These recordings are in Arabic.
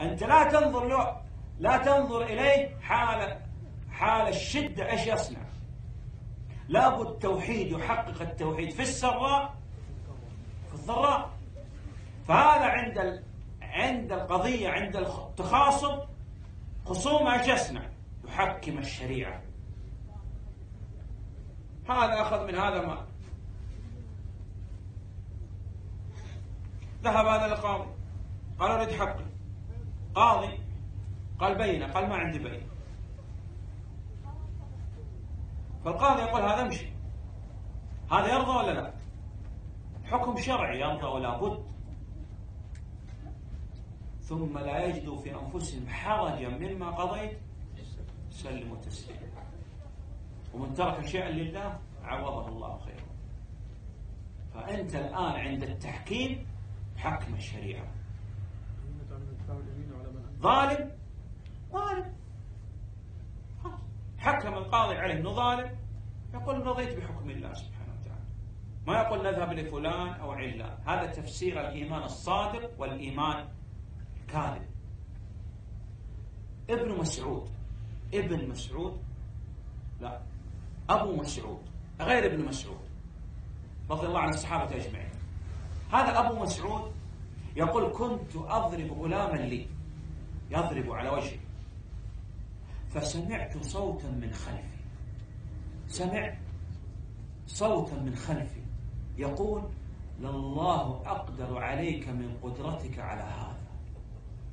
أنت لا تنظر له لا تنظر إليه حال حال الشدة إيش يصنع؟ لابد التوحيد يحقق التوحيد في السراء في الضراء. فهذا عند. عند القضية عند التخاصم خصومة إيش يصنع؟ يحكم الشريعة. هذا أخذ من هذا ما. ذهب هذا القاضي قال أريد حقي. قاضي. قال بينة قال ما عندي بينة. فالقاضي يقول هذا امشي. هذا يرضى ولا لا؟ حكم شرعي يرضى ولا بد. ثم لا يجدوا في أنفسهم حرجا مما قضيت. سلموا تسليما. ومن ترك شيئا لله عوضه الله خيرا. فأنت الآن عند التحكيم حكم الشريعة. ظالم. ظالم. حكم القاضي عليه انه ظالم. يقول رضيت بحكم الله سبحانه وتعالى. ما يقول نذهب لفلان أو علان. هذا تفسير الإيمان الصادق والإيمان الكاذب. ابن مسعود. ابن مسعود. لا. أبو مسعود. غير ابن مسعود. رضي الله عن الصحابة أجمعين. هذا أبو مسعود يقول كنت أضرب غلاما لي. يضرب على وجهي. فسمعت صوتا من خلفي. سمعت صوتا من خلفي. يقول لله أقدر عليك من قدرتك على هذا.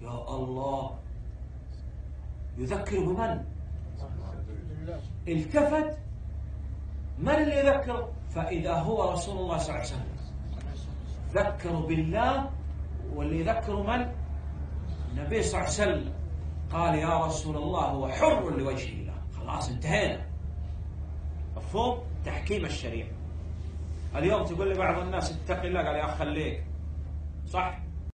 يا الله. يذكر بمن؟ التفت. من اللي ذكر؟ فإذا هو رسول الله صلى الله عليه وسلم. ذكروا بالله واللي يذكروا من؟ النبي صلى الله عليه وسلم. قال يا رسول الله هو حر لوجه الله خلاص انتهينا. مفهوم؟ تحكيم الشريعة. اليوم تقول لي بعض الناس اتق الله. قال يا خليك. صح؟